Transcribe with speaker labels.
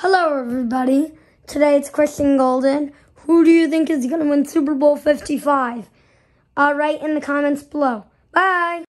Speaker 1: Hello, everybody. Today it's Christian Golden. Who do you think is going to win Super Bowl 55? Uh, write in the comments below. Bye.